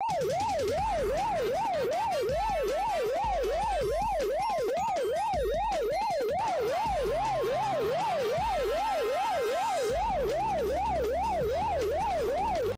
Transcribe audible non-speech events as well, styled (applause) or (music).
you (laughs)